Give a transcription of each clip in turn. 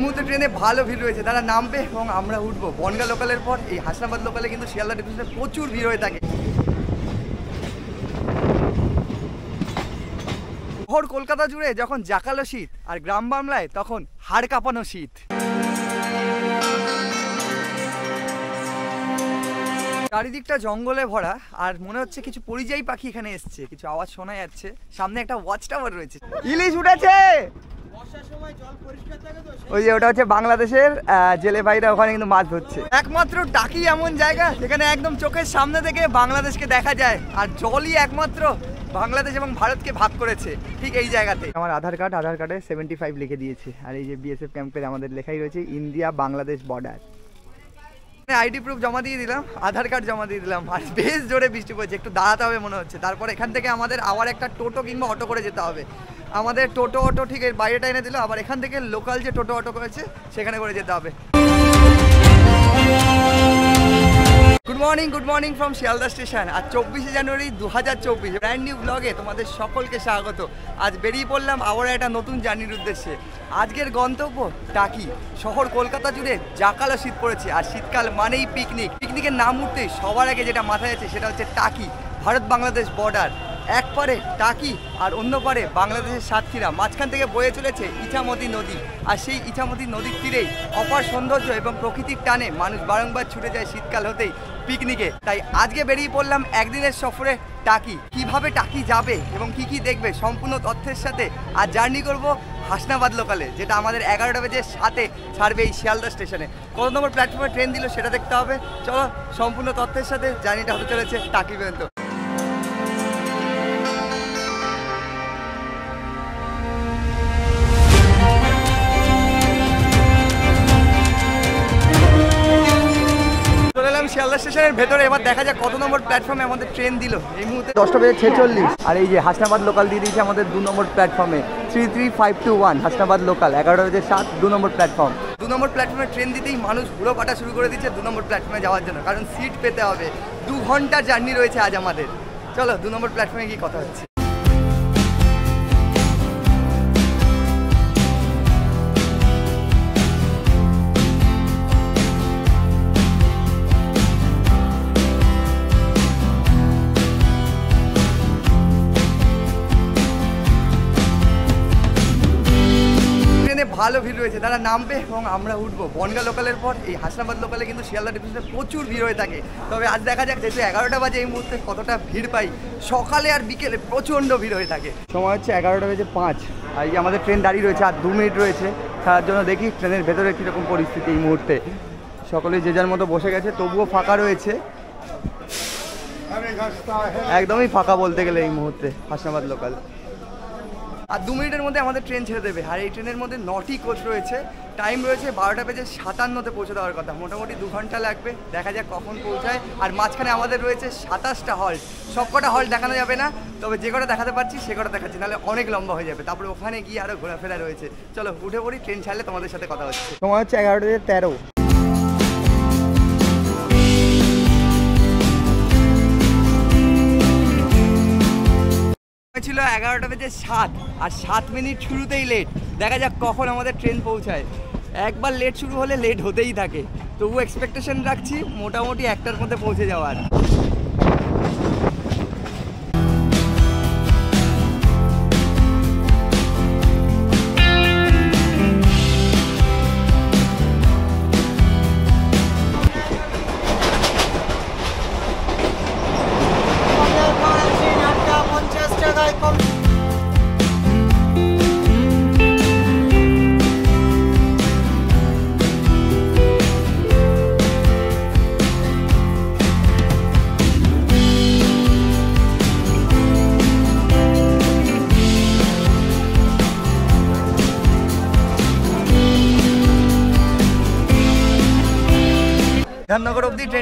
মুহূর্তে ট্রেনে ভালো ভিড় রয়েছে। তারা নামবে এবং আমরা উঠবো। বনগা লোকালের পর এই হাসনাবাদ লোকালে কিন্তু শিয়ালদা ডিভিশনে প্রচুর ভিড় হয়ে থাকে। শহর কলকাতা জুড়ে যখন জাকালো শীত আর গ্রাম বাংলায় তখন হাড় কাঁপানো শীত। চারিদিকটা জঙ্গলে ভরা আর মনে হচ্ছে কিছু পরিযায়ী পাখি এখানে এসছে। কিছু আওয়াজ শোনা যাচ্ছে। সামনে একটা ওয়াচ টাওয়ার রয়েছে। ইলিশ উঠেছে! ওই যে ওটা হচ্ছে বাংলাদেশের জেলে ভাইরা ওখানে কিন্তু মাছ ধরছে। একমাত্র টাকি এমন জায়গা যেখানে একদম চোখের সামনে থেকে বাংলাদেশকে দেখা যায় আর জলই একমাত্র বাংলাদেশ এবং ভারতকে ভাগ করেছে ঠিক এই জায়গাতে। আমার আধার কার্ড আধার কার্ডে সেভেন্টি ফাইভ লিখে দিয়েছে আর এই যে বিএসএফ ক্যাম্পের আমাদের লেখাই রয়েছে India Bangladesh border ID proof জমা দিয়ে দিলাম আধার কার্ড জমা দিয়ে দিলাম আর বেশ জোরে বৃষ্টি পড়ছে একটু দাঁড়াতে হবে মনে হচ্ছে। তারপর এখান থেকে আমাদের আবার একটা টোটো কিংবা অটো করে যেতে হবে। আমাদের টোটো অটো ঠিক বাইরেটা এনে দিল, আবার এখান থেকে লোকাল যে টোটো অটো করেছে, সেখানে করে যেতে হবে। Good morning good morning from Sealdah station আর চব্বিশে জানুয়ারি দু হাজার চব্বিশ ব্র্যান্ড নিউ ব্লগে তোমাদের সকলকে স্বাগত। আজ বেরিয়ে পড়লাম আবার একটা নতুন জার্নির উদ্দেশ্যে। আজকের গন্তব্য টাকি। শহর কলকাতা জুড়ে জাকালো শীত পড়েছে, আর শীতকাল মানেই পিকনিক পিকনিকের নাম উঠতেই সবার আগে যেটা মাথায় আছে সেটা হচ্ছে টাকি। ভারত বাংলাদেশ বর্ডার এক পারে টাকি আর অন্য পারে বাংলাদেশের সাতক্ষীরা। মাঝখান থেকে বয়ে চলেছে ইছামতি নদী। আর সেই ইছামতি নদীর তীরেই অপার সৌন্দর্য এবং প্রকৃতির টানে মানুষ বারংবার ছুটে যায় শীতকাল হতেই পিকনিকে। তাই আজকে বেরিয়ে পড়লাম একদিনের সফরে টাকি। কীভাবে টাকি যাবে এবং কি কি দেখবে সম্পূর্ণ তথ্যের সাথে আর জার্নি করব হাসনাবাদ লোকালে যেটা আমাদের এগারোটা বেজে সাথে ছাড়বে এই শিয়ালদা স্টেশনে। কত নম্বর প্ল্যাটফর্মে ট্রেন দিল সেটা দেখতে হবে। চলো, সম্পূর্ণ তথ্যের সাথে জার্নিটা হতে চলেছে টাকি পর্যন্ত। স্টেশনের ভেতরে। এবার দেখা যাক কত নম্বর প্ল্যাটফর্মে আমাদের ট্রেন দিল। এই মুহূর্তে দশটা বেজে ছেচল্লিশ। আর এই যে হাসনাবাদ লোকাল দিয়ে দিয়েছে আমাদের দু নম্বর প্ল্যাটফর্মে three three five two one Hasnabad local এগারোটা বেজে সাত দু নম্বর প্ল্যাটফর্ম দু নম্বর প্ল্যাটফর্মে ট্রেন দিতেই মানুষ ঘুরো কাটা শুরু করে দিচ্ছে দু নম্বর প্ল্যাটফর্মে যাওয়ার জন্য। কারণ সিট পেতে হবে। দু ঘণ্টা জার্নি রয়েছে আজ আমাদের। চলো দু নম্বর প্ল্যাটফর্মে গিয়ে কথা হচ্ছে। ভালো ভিড় রয়েছে। তারা নামবে এবং আমরা উঠবো। বনগা লোকালের পর এই হাসনাবাদ লোকালে কিন্তু শিয়ালদা ডিভিশনে প্রচুর ভিড় হয়ে থাকে। তবে আজ দেখা যাক যেহেতু এগারোটা বাজে এই মুহূর্তে কতটা ভিড় পাই। সকালে আর বিকেলে প্রচণ্ড ভিড় হয়ে থাকে। সময় হচ্ছে এগারোটা বেজে পাঁচ। আর এই আমাদের ট্রেন দাঁড়িয়ে রয়েছে, আর দু মিনিট রয়েছে। তার জন্য দেখি ট্রেনের ভেতরে কীরকম পরিস্থিতি এই মুহূর্তে। সকলে যে যার মতো বসে গেছে, তবুও ফাঁকা রয়েছে। একদমই ফাঁকা বলতে গেলে এই মুহূর্তে হাসনাবাদ লোকাল আর দু মিনিটের মধ্যে আমাদের ট্রেন ছেড়ে দেবে। আর এই ট্রেনের মধ্যে নটি কোচ রয়েছে। টাইম রয়েছে বারোটা বেজে সাতান্নতে পৌঁছে দেওয়ার কথা। মোটামুটি দু ঘণ্টা লাগবে। দেখা যাক কখন পৌঁছায়। আর মাঝখানে আমাদের রয়েছে সাতাশটা হল সবকটা হল দেখানো যাবে না। তবে যে কটা দেখাতে পারছি, সে কটা দেখাচ্ছি। নাহলে অনেক লম্বা হয়ে যাবে। তারপরে ওখানে গিয়ে আরও ঘোরাফেরা রয়েছে। চলো, উঠে পড়ি ট্রেন ছাড়লে তোমাদের সাথে কথা হচ্ছে। তোমার হচ্ছে এগারোটা তেরো। ছিল এগারোটা বেজে সাত, আর সাত মিনিট শুরুতেই লেট দেখা যাক কখন আমাদের ট্রেন পৌঁছায়। একবার লেট শুরু হলে লেট হতেই থাকে। তবু এক্সপেকটেশন রাখছি, মোটামুটি একটার মধ্যে পৌঁছে যাওয়ার।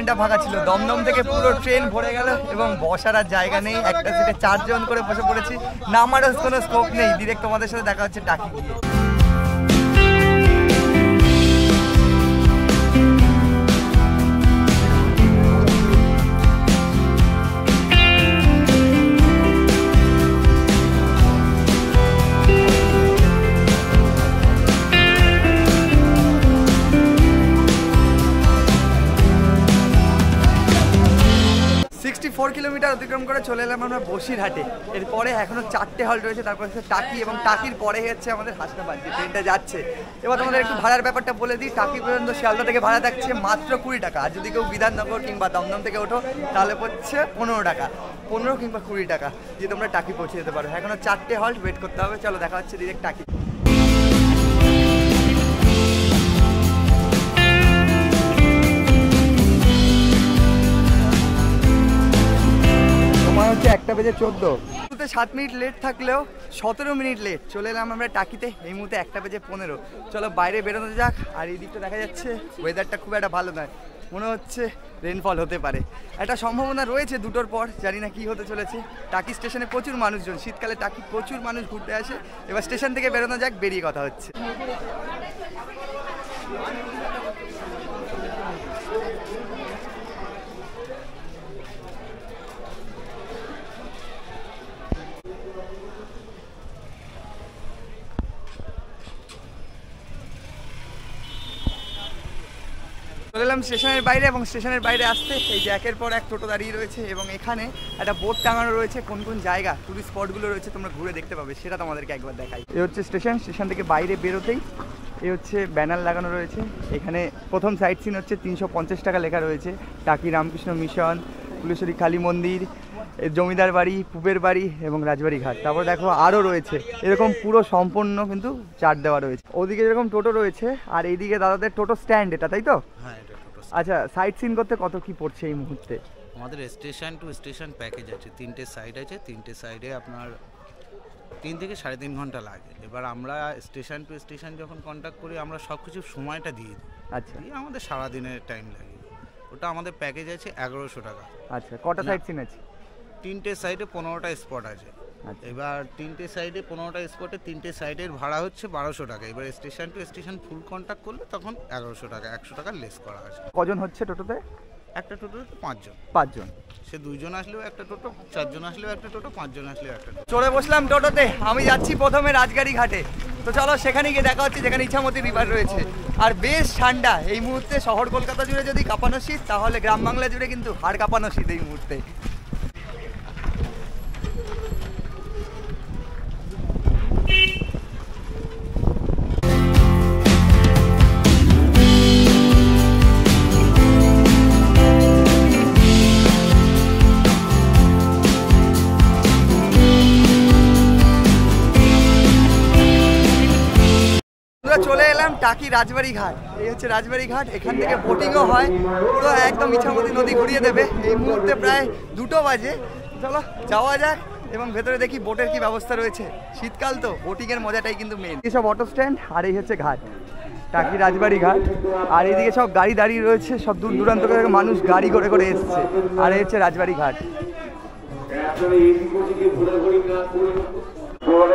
ট্রেনটা ফাঁকা ছিল। দমদম থেকে পুরো ট্রেন ভরে গেল এবং বসার আর জায়গা নেই। একটা সিটে চারজন করে বসে পড়েছি। নামারও কোনো স্কোপ নেই। ডিরেক্ট তোমাদের সাথে দেখা হচ্ছে টাকি গিয়ে। কিলোমিটার অতিক্রম করে চলে এলাম আমরা বসিরহাটে। এরপরে এখনও চারটে হল রয়েছে, তারপর হচ্ছে টাকি এবং টাকির পরে হচ্ছে আমাদের হাসনাবাদ, যে ট্রেনটা যাচ্ছে। এবার তোমাদের একটু ভাড়ার ব্যাপারটা বলে দিই, টাকি পর্যন্ত শিয়ালদা থেকে ভাড়া থাকছে মাত্র কুড়ি টাকা। আর যদি কেউ বিধাননগর কিংবা দমদম থেকে ওঠো, তাহলে পড়ছে পনেরো টাকা। পনেরো কিংবা কুড়ি টাকা দিয়ে তোমরা টাকি পৌঁছে যেতে পারো। এখনও চারটে হল্ট ওয়েট করতে হবে। চলো দেখা হচ্ছে ডিরেক্ট টাকি। বেজে চোদ্দ। সাত মিনিট লেট থাকলেও সতেরো মিনিট লেট চলে এলাম আমরা টাকিতে, এই মুহূর্তে একটা বেজে পনেরো। চলো বাইরে বেরোনো যাক, আর এই দিকটা দেখা যাচ্ছে ওয়েদারটা খুব একটা ভালো নয়। মনে হচ্ছে রেনফল হতে পারে। একটা সম্ভাবনা রয়েছে দুটোর পর, জানি না কি হতে চলেছে। টাকি স্টেশনে প্রচুর মানুষজন, শীতকালে টাকি প্রচুর মানুষ ঘুরতে আসে। এবার স্টেশন থেকে বেরোনো যাক, বেরিয়ে কথা হচ্ছে। এলাম স্টেশনের বাইরে এবং স্টেশনের বাইরে আসতে এই যে একের পর এক টোটো দাঁড়িয়ে রয়েছে এবং এখানে একটা বোর্ড টাঙানো রয়েছে। কোন কোন জায়গা টুরিস্ট স্পটগুলো রয়েছে তোমরা ঘুরে দেখতে পাবে, সেটা তোমাদেরকে একবার দেখাই। এ হচ্ছে স্টেশন স্টেশন থেকে বাইরে বেরোতেই এ হচ্ছে ব্যানার লাগানো রয়েছে। এখানে প্রথম সাইট সিন হচ্ছে তিনশো পঞ্চাশ টাকা লেখা রয়েছে। টাকি রামকৃষ্ণ মিশন, ফুলেশ্বরী কালী মন্দির জমিদার বাড়ি পুপের বাড়ি এবং রাজবাড়ি ঘাট। তারপর দেখো আরও রয়েছে। এরকম পুরো সম্পূর্ণ কিন্তু চার দেওয়া রয়েছে। ওদিকে যেরকম টোটো রয়েছে আর এইদিকে দাদাদের টোটো স্ট্যান্ড এটা তাই তো? হ্যাঁ টোটো আচ্ছা সাইট সিন করতে কত কি পড়ছে এই মুহূর্তে? আমাদের স্টেশন টু স্টেশন প্যাকেজ আছে। তিনটে সাইড আছে তিনটে সাইডে আপনার তিন থেকে সাড়ে তিন ঘণ্টা লাগে। এবার আমরা স্টেশন টু স্টেশন যখন কন্ট্যাক্ট করি আমরা সব কিছু সময়টা দিয়ে দিই। আচ্ছা। দিয়ে আমাদের সারাদিনের টাইম লাগে। ওটা আমাদের প্যাকেজ আছে এগারোশো টাকা। আচ্ছা কটা সাইট সিন আছে? তিনটে সাইডে পনেরোটা স্পট আছে। আচ্ছা। এবার তিনটে সাইডে পনেরোটা স্পটে তিনটে সাইডের ভাড়া হচ্ছে বারোশো টাকা। এবার station to station full contact করলে তখন এগারোশো টাকা একশো টাকা লেস করা আছে। কজন হচ্ছে টোটোতে? একটা টোটোতে পাঁচজন। পাঁচজন। সে দুইজন আসলেও একটা টোটো চারজন আসলেও একটা টোটো পাঁচজন আসলেও একটা টোটো। চলে বসলাম টোটোতে আমি যাচ্ছি প্রথমে রাজগাড়ি ঘাটে। তো চলো সেখানে গিয়ে দেখা হচ্ছে যেখানে ইছামতি রিভার রয়েছে। আর বেশ ঠান্ডা এই মুহূর্তে শহর কলকাতা জুড়ে যদি কাঁপানো শীত তাহলে গ্রাম বাংলা জুড়ে কিন্তু হাড় কাঁপানো শীত এই মুহূর্তে। টাকি রাজবাড়ি ঘাট। এই হচ্ছে রাজবাড়ি ঘাট, এখান থেকে বোটিংও হয়। পুরো একদম ইছামতি নদী ঘুরিয়ে দেবে। এই মুহূর্তে প্রায় দুটো বাজে। চলো, যাওয়া যাক এবং ভেতরে দেখি বোটের কি ব্যবস্থা রয়েছে। শীতকাল তো বোটিংয়ের মজাটাই কিন্তু মেন সব অটো স্ট্যান্ড আর এই হচ্ছে ঘাট। টাকি রাজবাড়ি ঘাট। আর এইদিকে সব গাড়ি দাঁড়িয়ে রয়েছে, সব দূর দূরান্ত থেকে মানুষ গাড়ি করে করে এসছে। আর এই হচ্ছে রাজবাড়ি ঘাট।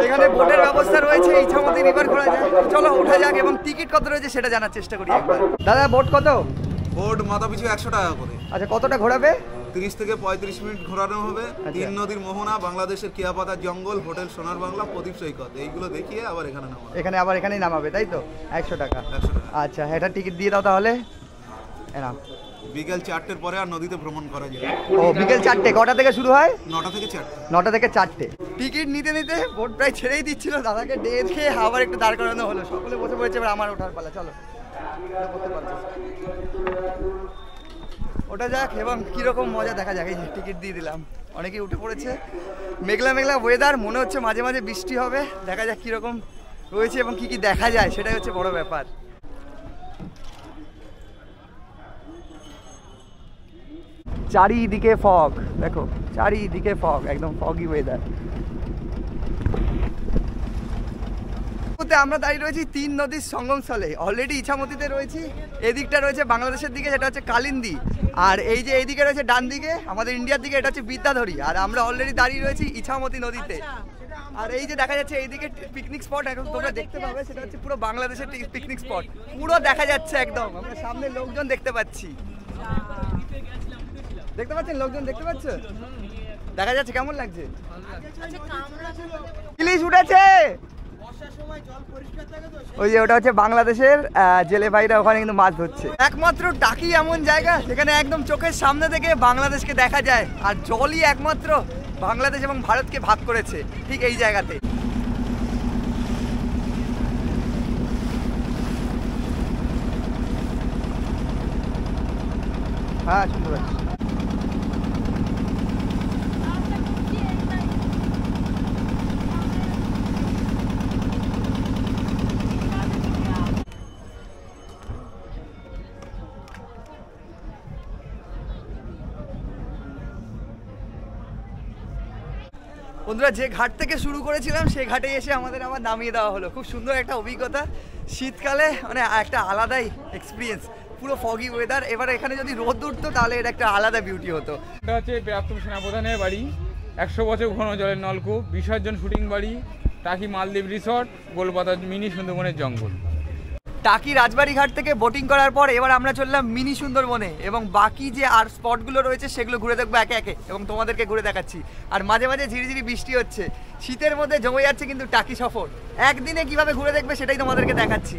এখানে বোটের ব্যবস্থা রয়েছে ইছামতি রিভার ঘোরা যায়। চলো ওঠা যাক এবং টিকিট কত রয়েছে সেটা জানার চেষ্টা করি একবার। দাদা বোট কত? বোর্ড মাথা পিছু একশো টাকা করে। আচ্ছা কতটা ঘোরাবে? তিরিশ থেকে পঁয়ত্রিশ মিনিট ঘোরানো হবে। আচ্ছা। তিন নদীর মোহনা বাংলাদেশের কিয়াপাতার জঙ্গল হোটেল সোনার বাংলা প্রদীপ সৈকত। এইগুলো দেখিয়ে আবার এখানে নামাবে এখানে আবার এখানেই নামাবে তাই তো? একশো টাকা। একশো টাকা। আচ্ছা এটা টিকিট দিয়ে দাও তাহলে। এনাম বিকেল চারটের পরে আর নদীতে ভ্রমণ করা যায়। ও বিকেল চারটে কটা থেকে শুরু হয়? নটা থেকে চারটে। নটা থেকে চারটে। টিকিট নিতে নিতে বোট প্রায় ছেড়েই দিচ্ছিল দাদাকে দেখে আবার একটু দাঁড় করানো হলো। সকলে বসে পড়েছে এবার আমার ওঠার পালা চলো। ওটা যাক এবং কীরকম মজা দেখা যাক এই টিকিট দিয়ে দিলাম। অনেকেই উঠে পড়েছে। মেঘলা মেঘলা ওয়েদার মনে হচ্ছে মাঝে মাঝে বৃষ্টি হবে। দেখা যাক কীরকম রয়েছে এবং কি কি দেখা যায় সেটাই হচ্ছে বড় ব্যাপার। চারিদিকে ফগ। দেখো চারিদিকে ফগ একদম ফগি ওয়েদার আমরা দাঁড়িয়ে রয়েছি তিন নদীর সঙ্গমস্থলে। অলরেডি ইছামতিতে রয়েছি। এদিকটা রয়েছে বাংলাদেশের দিকে যেটা হচ্ছে কালিন্দি। আর এই যে এইদিকে রয়েছে ডান দিকে আমাদের ইন্ডিয়ার দিকে এটা হচ্ছে বিদ্যাধরী। আর আমরা অলরেডি দাঁড়িয়ে রয়েছি ইছামতি নদীতে। আর এই যে দেখা যাচ্ছে এইদিকে পিকনিক স্পট এখন তোমরা দেখতে পাবে সেটা হচ্ছে পুরো বাংলাদেশের পিকনিক স্পট পুরো দেখা যাচ্ছে একদম। আমরা সামনে লোকজন দেখতে পাচ্ছি। দেখতে পাচ্ছেন লোকজন, দেখতে পাচ্ছ? দেখা যাচ্ছে কেমন লাগছে? উঠেছে! ওই যে ওটা হচ্ছে বাংলাদেশের জেলে ভাইরা, ওখানে কিন্তু মাছ ধরছে। একমাত্র টাকি এমন জায়গা, যেখানে একদম চোখের সামনে থেকে বাংলাদেশকে দেখা যায়, আর জলই একমাত্র বাংলাদেশ এবং ভারতকে ভাগ করেছে, ঠিক এই জায়গাতে। হ্যাঁ শুনতে পাচ্ছি। বন্ধুরা, যে ঘাট থেকে শুরু করেছিলাম, সেই ঘাটে এসে আমাদের আবার নামিয়ে দেওয়া হলো। খুব সুন্দর একটা অভিজ্ঞতা। শীতকালে মানে একটা আলাদাই এক্সপিরিয়েন্স পুরো ফগি ওয়েদার এবার এখানে যদি রোদ উঠতো, তাহলে এটা একটা আলাদা বিউটি হতো। এটা হচ্ছে প্রাক্তন সেনাপ্রধানের বাড়ি। একশো বছর ঘন জলের নলকূপ, বিসর্জন শুটিং বাড়ি, টাকি মালদ্বীপ রিসর্ট গোলপাতা মিনি সুন্দরবনের জঙ্গল। টাকি রাজবাড়িঘাট থেকে বোটিং করার পর এবার আমরা চললাম মিনি সুন্দরবনে। এবং বাকি যে আর স্পটগুলো রয়েছে, সেগুলো ঘুরে দেখব একে একে। এবং তোমাদেরকে ঘুরে দেখাচ্ছি। আর মাঝে মাঝে ঝিরিঝিরি বৃষ্টি হচ্ছে। শীতের মধ্যে জমে যাচ্ছে কিন্তু টাকি সফর। একদিনে কীভাবে ঘুরে দেখবে সেটাই তোমাদেরকে দেখাচ্ছি।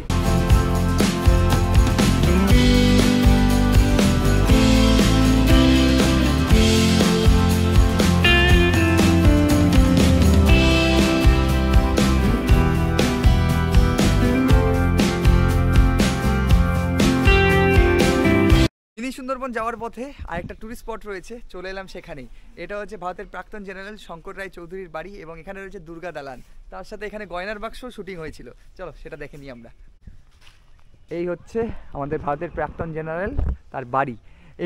সুন্দরবন যাওয়ার পথে আরেকটা টুরিস্ট স্পট রয়েছে, চলে এলাম সেখানেই। এটা হচ্ছে ভারতের প্রাক্তন জেনারেল শঙ্কর রায় চৌধুরীর বাড়ি এবং এখানে রয়েছে দুর্গা দালান। তার সাথে এখানে গয়নার বাক্স শুটিং হয়েছিল। চলো, সেটা দেখে নিই আমরা। এই হচ্ছে আমাদের ভারতের প্রাক্তন জেনারেল, তার বাড়ি।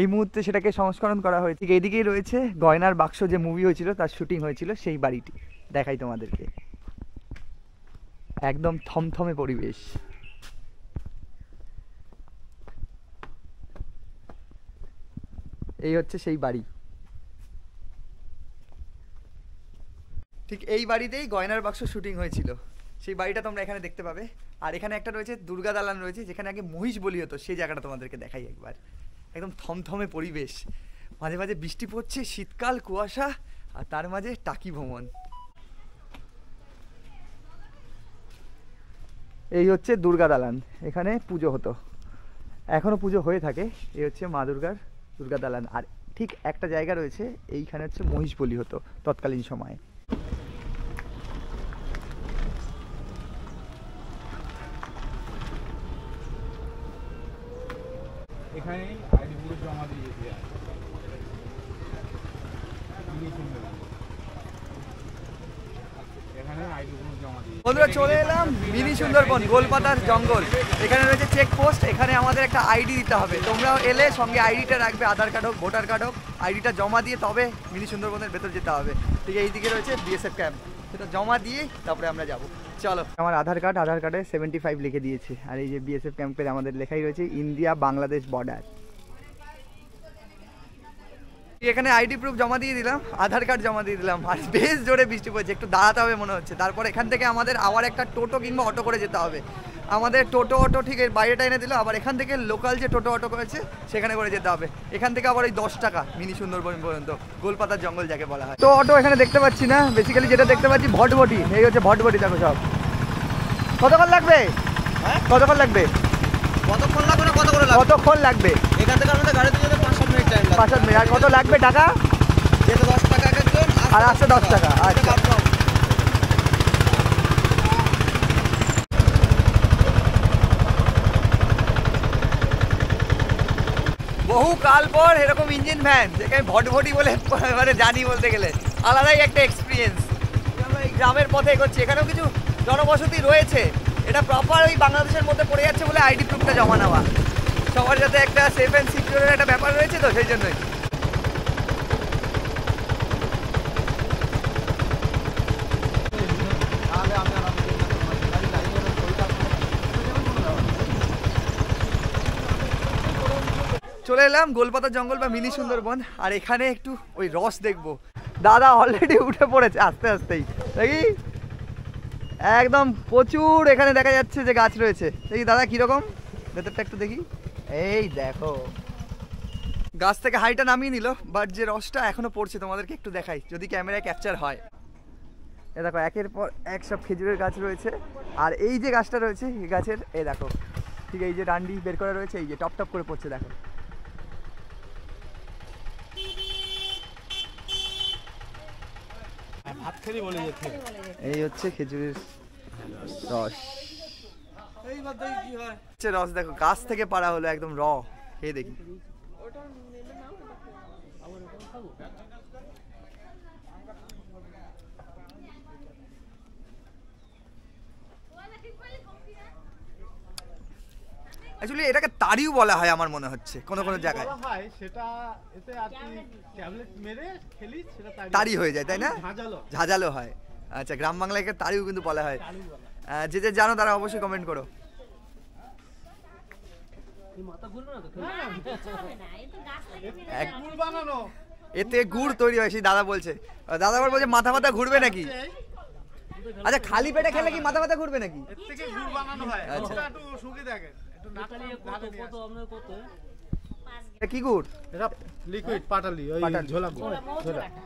এই মুহূর্তে সেটাকে সংস্করণ করা হয়েছে। ঠিক এইদিকেই রয়েছে গয়নার বাক্স যে মুভি হয়েছিল, তার শুটিং হয়েছিল সেই বাড়িটি। দেখাই তোমাদেরকে। একদম থমথমে পরিবেশ। এই হচ্ছে সেই বাড়ি। ঠিক এই বাড়িতেই গয়নার বাক্স শুটিং হয়েছিল। সেই বাড়িটা তোমরা এখানে দেখতে পাবে। আর এখানে একটা রয়েছে দুর্গা দালান রয়েছে যেখানে আগে মহিষ বলি হতো সেই জায়গাটা তোমাদেরকে দেখাই একবার। একদম থমথমে পরিবেশ। মাঝে মাঝে বৃষ্টি পড়ছে শীতকাল কুয়াশা আর তার মাঝে টাকি ভ্রমণ। এই হচ্ছে দুর্গা দালান। এখানে পুজো হতো। এখনও পুজো হয়ে থাকে। এই হচ্ছে মা দুর্গার দুর্গা দালান। আর ঠিক একটা জায়গা রয়েছে এইখানে হচ্ছে মহিষ বলি হতো তৎকালীন সময়ে। এখানে আইডিগুলো জমা দিয়ে যেতে সুন্দরবন। এখানে আইডিগুলো জমা দিয়ে বন্ধুরা চলে মিনি সুন্দরবন, গোলপাতার জঙ্গল। এখানে রয়েছে চেক পোস্ট এখানে আমাদের একটা আইডি দিতে হবে। তোমরাও এলে সঙ্গে আইডিটা রাখবে, আধার কার্ড হোক, ভোটার কার্ড হোক আইডিটা জমা দিয়ে তবে মিনি সুন্দরবনের ভেতর যেতে হবে। ঠিক এই দিকে রয়েছে বিএসএফ ক্যাম্প সেটা জমা দিয়ে তারপরে আমরা যাব। চলো। আমার আধার কার্ড, আধার কার্ডে সেভেন্টি ফাইভ লিখে দিয়েছে। আর এই যে বিএসএফ ক্যাম্পের আমাদের লেখাই রয়েছে ইন্ডিয়া বাংলাদেশ বর্ডার এখানে আইডি প্রুফ জমা দিয়ে দিলাম আধার কার্ড জমা দিয়ে দিলাম আর বেশ জোরে বৃষ্টি পড়ছে একটু দাঁড়াতে হবে মনে হচ্ছে। তারপর এখান থেকে আমাদের আবার একটা টোটো কিংবা অটো করে যেতে হবে। আমাদের টোটো অটো ঠিক বাইরেটা এনে দিল আবার এখান থেকে লোকাল যে টোটো অটো করেছে সেখানে করে যেতে হবে। এখান থেকে আবার ওই দশ টাকা মিনি সুন্দরবন পর্যন্ত গোলপাতার জঙ্গল যাকে বলা হয়। তো অটো এখানে দেখতে পাচ্ছি না বেসিক্যালি যেটা দেখতে পাচ্ছি ভটভটি এই হচ্ছে ভটভটি দেখো সব। কতক্ষণ লাগবে? কতক্ষণ লাগবে? কতক্ষণ লাগবে না কত করে লাগবে? কতক্ষণ লাগবে? এখান থেকে আমাদের গাড়িতে যেতে পাঁচ সাত মিনিট টাইম পাঁচ সাত মিনিট আর কত লাগবে টাকা। আর আসতে দশ টাকা আচ্ছা। বহু কাল পর এরকম ইঞ্জিন ভ্যান যেখানে ভটভটি বলে মানে জানি বলতে গেলে। আলাদাই একটা এক্সপিরিয়েন্স এই গ্রামের পথে এগোচ্ছি, এখানেও কিছু জনবসতি রয়েছে। এটা প্রপার ওই বাংলাদেশের মধ্যে পড়ে যাচ্ছে বলে আইডি প্রুফটা জমা নেওয়া। সবার যাতে একটা সেফ অ্যান্ড সিকিউরের একটা ব্যাপার রয়েছে তো, সেই জন্যই। চলে এলাম গোলপাতা জঙ্গল বা মিনি সুন্দরবন, আর এখানে একটু ওই রস দেখব। দাদা অলরেডি উঠে পড়েছে, আস্তে আস্তেই। দেখি? একদম প্রচুর এখানে দেখা যাচ্ছে যে গাছ রয়েছে। দেখি দাদা কীরকম? ভেতরটা একটু দেখি। এই দেখো। গাছ থেকে হাইটা নামিয়ে নিল বাট যে রসটা এখনও পড়ছে তোমাদেরকে একটু দেখাই যদি ক্যামেরায় ক্যাপচার হয়। এ দেখো একের পর এক সব খেজুরের গাছ রয়েছে আর এই যে গাছটা রয়েছে এই গাছের এ দেখো ঠিক এই যে ডান্ডি বের করা রয়েছে এই যে টপ টপ করে পড়ছে দেখো। এই হচ্ছে খেজুরের রস। রস দেখো গাছ থেকে পাড়া হলো একদম র। খেয়ে দেখি। অ্যাকচুয়ালি এটাকে তাড়িও বলা হয় আমার মনে হচ্ছে কোনো কোনো জায়গায়। বলা হয় সেটা এতে আর কি ট্যাবলেট মেরে খেলি সেটা তাড়ি হয়ে যায় তাই না? ঝাঁঝালো। ঝাঁঝালো হয়। আচ্ছা গ্রাম বাংলায় একে তাড়িও কিন্তু বলা হয়। আহ, যে যে জানো তারা অবশ্যই কমেন্ট করো। এতে গুড় তৈরি হয় সেই দাদা বলছে। দাদা আবার বলছে মাথা মাথা ঘুরবে নাকি? আচ্ছা খালি পেটে খেলে কি মাথা মাথা ঘুরবে নাকি? হয়। আচ্ছা। কি গুড়? এটা লিকুইড পাটালি ওই ঝোলা গুড়।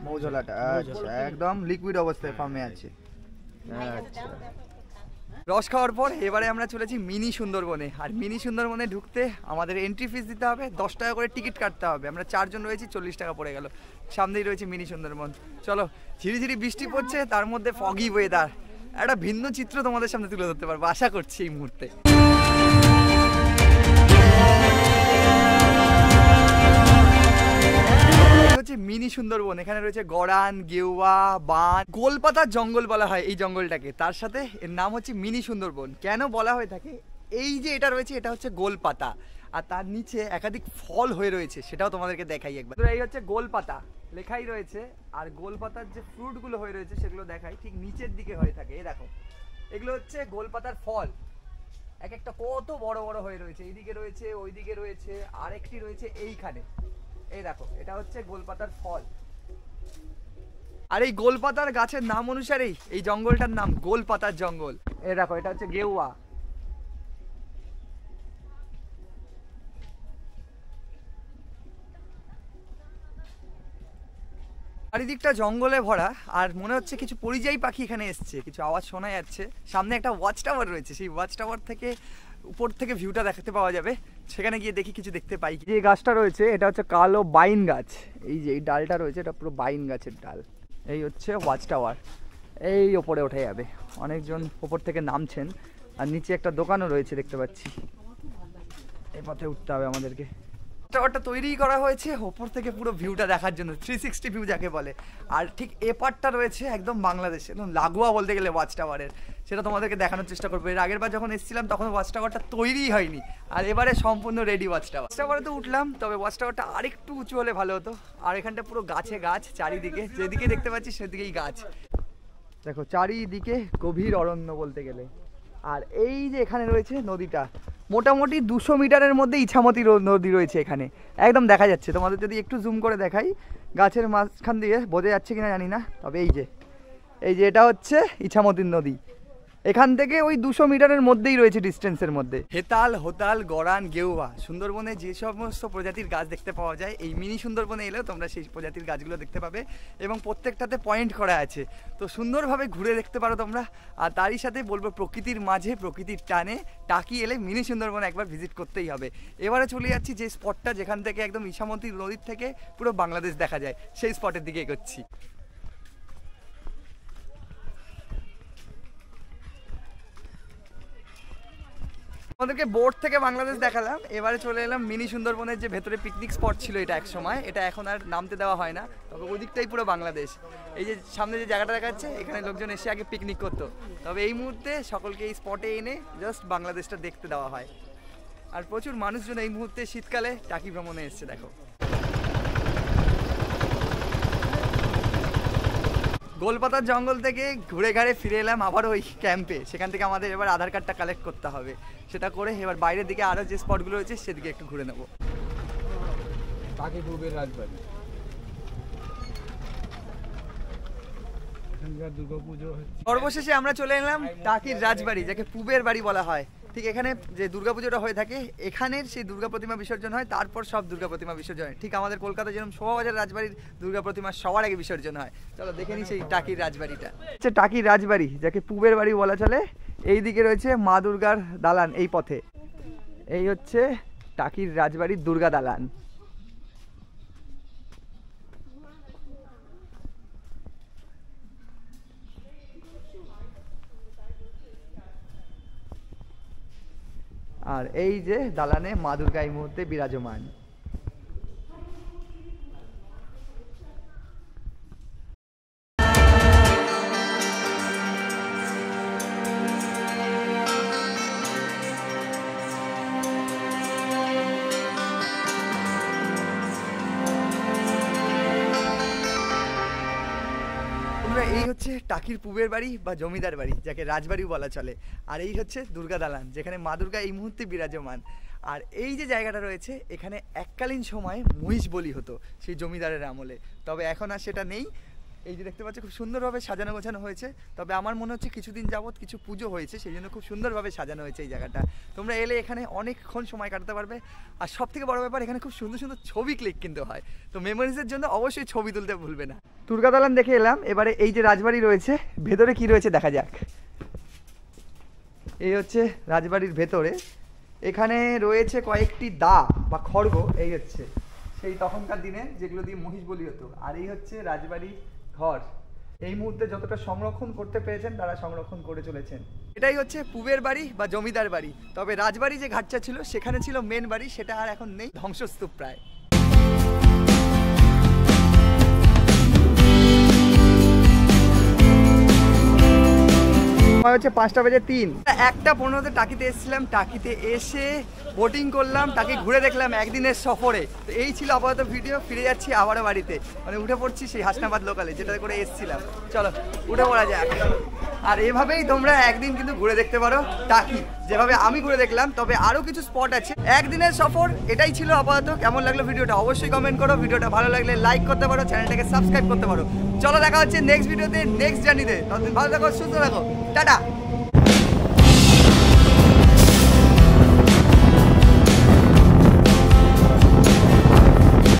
মৌজলাটা। আচ্ছা একদম লিকুইড অবস্থায় ফার্মে আছে। আচ্ছা। রস খাওয়ার পর এবারে আমরা চলেছি মিনি সুন্দরবনে। আর মিনি সুন্দরবনে ঢুকতে আমাদের এন্ট্রি ফিস দিতে হবে, দশ টাকা করে টিকিট কাটতে হবে। আমরা চারজন রয়েছি, চল্লিশ টাকা পড়ে গেল। সামনেই রয়েছে মিনি সুন্দরবন। চলো, ঝিরি ঝিরি বৃষ্টি পড়ছে, তার মধ্যে ফগি ওয়েদার একটা ভিন্ন চিত্র তোমাদের সামনে তুলে ধরতে পারব, আশা করছি এই মুহূর্তে। হচ্ছে মিনি সুন্দরবন, এখানে রয়েছে গড়ান গেওয়া বান গোলপাতার জঙ্গল বলা হয় এই জঙ্গলটাকে। তার সাথে এর নাম হচ্ছে মিনি সুন্দরবন। কেন বলা হয়ে থাকে? এই যে এটা রয়েছে, এটা হচ্ছে গোলপাতা। আর তার নিচে একাধিক ফল হয়ে রয়েছে, সেটাও তোমাদেরকে দেখাই একবার। এই হচ্ছে গোলপাতা। লেখাই রয়েছে, আর গোলপাতার যে ফ্রুটগুলো হয়ে রয়েছে, সেগুলো দেখাই। ঠিক নিচের দিকে হয়ে থাকে, এই দেখো। এগুলো হচ্ছে গোলপাতার ফল। এক একটা কত বড় বড় হয়ে রয়েছে। এইদিকে রয়েছে, ওইদিকে রয়েছে, আরেকটি রয়েছে এইখানে। এই দেখো, এটা হচ্ছে গোলপাতার ফল। আর এই গোলপাতার গাছের নাম অনুসারেই এই জঙ্গলটার নাম গোলপাতার জঙ্গল। এই দেখো, এটা হচ্ছে গেউয়া। চারিদিকটা জঙ্গলে ভরা, আর মনে হচ্ছে কিছু পরিযায়ী পাখি এখানে এসছে। কিছু আওয়াজ শোনা যাচ্ছে। সামনে একটা ওয়াচ টাওয়ার রয়েছে। সেই ওয়াচ টাওয়ার থেকে উপর থেকে ভিউটা দেখাতে পাওয়া যাবে। সেখানে গিয়ে দেখি কিছু দেখতে পাই। যে গাছটা রয়েছে, এটা হচ্ছে কালো বাইন গাছ। এই যে এই ডালটা রয়েছে, এটা পুরো বাইন গাছের ডাল। এই হচ্ছে ওয়াচ টাওয়ার এই ওপরে উঠে যাবে। অনেকজন ওপর থেকে নামছেন। আর নিচে একটা দোকানও রয়েছে, দেখতে পাচ্ছি। এই পথে উঠতে হবে আমাদেরকে। টাওয়ারটা তৈরি করা হয়েছে ওপর থেকে পুরো ভিউটা দেখার জন্য থ্রি সিক্সটি ভিউ যাকে বলে। আর ঠিক এ পার্টটা রয়েছে একদম বাংলাদেশে, একদম লাগোয়া বলতে গেলে ওয়াচ টাওয়ারের সেটা তোমাদেরকে দেখানোর চেষ্টা করব। এর আগের বার যখন এসেছিলাম, তখন ওয়াচ টাওয়ারটা তৈরিই হয়নি। আর এবারে সম্পূর্ণ রেডি ওয়াচ টাওয়ার ওয়াচ টাওয়ারে তো উঠলাম, তবে ওয়াচ টাওয়ারটা আরেকটু উঁচু হলে ভালো হতো। আর এখানটা পুরো গাছে গাছ, চারিদিকে, যেদিকে দেখতে পাচ্ছি সেদিকেই গাছ। দেখো, চারিদিকে গভীর অরণ্য বলতে গেলে। আর এই যে এখানে রয়েছে নদীটা, মোটামুটি দুশো মিটারের মধ্যে ইছামতি নদী রয়েছে এখানে। একদম দেখা যাচ্ছে। তোমাদের যদি একটু জুম করে দেখাই, গাছের মাঝখান দিয়ে বোঝা যাচ্ছে কিনা জানি না, তবে এই যে এই যে এটা হচ্ছে ইছামতির নদী। এখান থেকে ওই দুশো মিটারের মধ্যেই রয়েছে ডিস্টেন্সের মধ্যে। হেতাল, হোতাল, গড়ান, গেউয়া, সুন্দরবনে যে সমস্ত প্রজাতির গাছ দেখতে পাওয়া যায়, এই মিনি সুন্দরবনে এলেও তোমরা সেই প্রজাতির গাছগুলো দেখতে পাবে এবং প্রত্যেকটাতে পয়েন্ট করা আছে। তো সুন্দরভাবে ঘুরে দেখতে পারো তোমরা। আর তারই সাথে বলব, প্রকৃতির মাঝে, প্রকৃতির টানে টাকি এলে মিনি সুন্দরবনে একবার ভিজিট করতেই হবে। এবারে চলে যাচ্ছি যে স্পটটা যেখান থেকে একদম ইছামতি নদীর থেকে পুরো বাংলাদেশ দেখা যায়। সেই স্পটের দিকে এগোচ্ছি। আমাদেরকে বোর্ড থেকে বাংলাদেশ দেখালাম। এবারে চলে এলাম মিনি সুন্দরবনের যে ভেতরে পিকনিক স্পট ছিল এটা এক সময় এটা এখন আর নামতে দেওয়া হয় না। তবে ওদিকটাই পুরো বাংলাদেশ। এই যে সামনে যে জায়গাটা দেখাচ্ছে, এখানে লোকজন এসে আগে পিকনিক করতো। তবে এই মুহূর্তে সকলকে এই স্পটে এনে জাস্ট বাংলাদেশটা দেখতে দেওয়া হয়। আর প্রচুর মানুষজন এই মুহূর্তে শীতকালে টাকি ভ্রমণে এসছে, দেখো। গোলপাতার জঙ্গল থেকে ঘুরে ঘাড়ে ফিরে এলাম আবার ওই ক্যাম্পে। সেখান থেকে আমাদের এবার আধার কার্ডটা কালেক্ট করতে হবে। সেটা করে এবার বাইরের দিকে আরও যে স্পটগুলো রয়েছে সেদিকে একটু ঘুরে নেব। রাজবাড়ি। সর্বশেষে আমরা চলে এলাম টাকির রাজবাড়ি যাকে পুবের বাড়ি বলা হয়। ঠিক এখানে যে দুর্গা পুজোটা হয়ে থাকে, এখানের সেই দুর্গা প্রতিমা বিসর্জন হয়, তারপর সব দুর্গা প্রতিমা বিসর্জন হয়। ঠিক আমাদের কলকাতা যেরকম শোভাবাজার রাজবাড়ির দুর্গা প্রতিমা সবার আগে বিসর্জন হয়। চলো দেখে নিই সেই টাকির রাজবাড়িটা। হচ্ছে টাকির রাজবাড়ি, যাকে পুবের বাড়ি বলা চলে। এই দিকে রয়েছে মা দুর্গার দালান এই পথে। এই হচ্ছে টাকির রাজবাড়ির দুর্গা দালান। আর এই যে দালানে মা দুর্গা এই মুহূর্তে বিরাজমান। টাকির পুবের বাড়ি বা জমিদার বাড়ি, যাকে রাজবাড়িও বলা চলে। আর এই হচ্ছে দুর্গা দালান, যেখানে মা দুর্গা এই মুহূর্তে বিরাজমান। আর এই যে জায়গাটা রয়েছে, এখানে এককালীন সময়ে মহিষ বলি হতো সেই জমিদারের আমলে। তবে এখন আর সেটা নেই। এই যে দেখতে পাচ্ছি, খুব সুন্দরভাবে সাজানো গোছানো হয়েছে। তবে আমার মনে হচ্ছে কিছুদিন যাবৎ কিছু পুজো হয়েছে, সেই জন্য খুব সুন্দরভাবে সাজানো হয়েছে এই জায়গাটা। তোমরা এলে এখানে অনেকক্ষণ সময় কাটাতে পারবে। আর সব থেকে বড় ব্যাপার, এখানে খুব সুন্দর সুন্দর ছবি ক্লিক কিন্তু হয়। তো মেমোরিজের জন্য অবশ্যই ছবি তুলতে ভুলবে না। দুর্গা দালান দেখে এলাম, এবারে এই যে রাজবাড়ি রয়েছে, ভেতরে কি রয়েছে দেখা যাক। এই হচ্ছে রাজবাড়ির ভেতরে। এখানে রয়েছে কয়েকটি দা বা খড়গ, এই হচ্ছে। সেই তখনকার দিনে যেগুলো দিয়ে মহিষ বলি হতো। আর এই হচ্ছে রাজবাড়ির ঘর। এই মুহূর্তে যতটা সংরক্ষণ করতে পেরেছেন, তারা সংরক্ষণ করে চলেছেন। এটাই হচ্ছে পুবের বাড়ি বা জমিদার বাড়ি। তবে রাজবাড়ি যে ঘাটটা ছিল, সেখানে ছিল মেন বাড়ি, সেটা আর এখন নেই। ধ্বংসস্তূপ প্রায়। হচ্ছে পাঁচটা বেজে তিন। একটা পনেরোতে টাকিতে এসেছিলাম, টাকিতে এসে বোটিং করলাম, টাকি ঘুরে দেখলাম একদিনের সফরে। তো এই ছিল আপাতত ভিডিও ফিরে যাচ্ছি আবারও বাড়িতে। মানে উঠে পড়ছি সেই হাসনাবাদ লোকালে যেটা করে এসেছিলাম। চলো, উঠে পড়া যাক। আর এভাবেই তোমরা একদিন কিন্তু ঘুরে দেখতে পারো টাকি। যেভাবে আমি ঘুরে দেখলাম, তবে আরও কিছু স্পট আছে। একদিনের সফর, এটাই ছিল আপাতত। কেমন লাগল ভিডিওটা অবশ্যই কমেন্ট করো। ভিডিওটা ভালো লাগলে লাইক করতে পারো চ্যানেলটাকে সাবস্ক্রাইব করতে পারো। চলো, দেখা হচ্ছে নেক্সট ভিডিওতে নেক্সট জার্নিতে ততদিন ভালো থাকো, সুস্থ থাকো। টাটা!